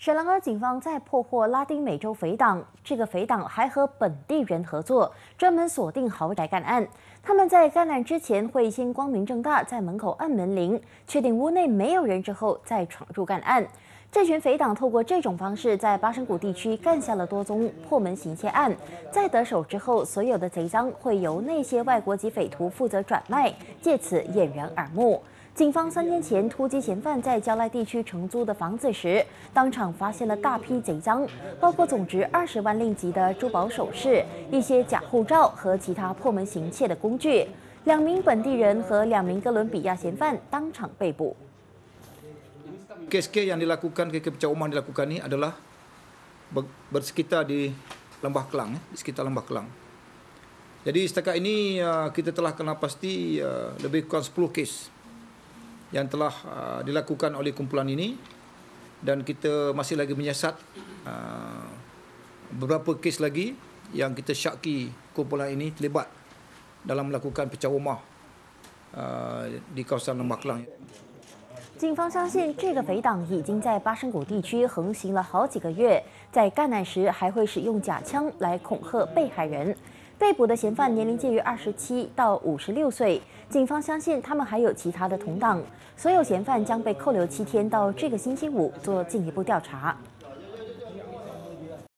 雪兰莪警方在破获拉丁美洲匪党，这个匪党还和本地人合作，专门锁定豪宅干案。他们在干案之前会先光明正大在门口按门铃，确定屋内没有人之后再闯入干案。这群匪党透过这种方式，在巴生谷地区干下了多宗破门行窃案。在得手之后，所有的贼赃会由那些外国籍匪徒负责转卖，借此掩人耳目。警方三天前突击嫌犯在郊外地区承租的房子时，当场发现了大批贼赃，包括总值二十万令吉的珠宝首饰、一些假护照和其他破门行窃的工具。两名本地人和两名哥伦比亚嫌犯当场被捕。Kes-kes yang dilakukan ke kepecah rumah dilakukan ni adalah bersekitar di Lembah Kelang, di sekitar Lembah Kelang. Jadi setakat ini kita telah kenal pasti lebih kurang 10 kes yang telah uh, dilakukan oleh kumpulan ini dan kita masih lagi menyiasat uh, beberapa kes lagi yang kita syaki kumpulan ini terlibat dalam melakukan pecah rumah uh, di kawasan Lembah Kelang. 警方相信，这个匪党已经在巴生谷地区横行了好几个月，在干案时还会使用假枪来恐吓被害人。被捕的嫌犯年龄介于二十七到五十六岁，警方相信他们还有其他的同党。所有嫌犯将被扣留七天，到这个星期五做进一步调查。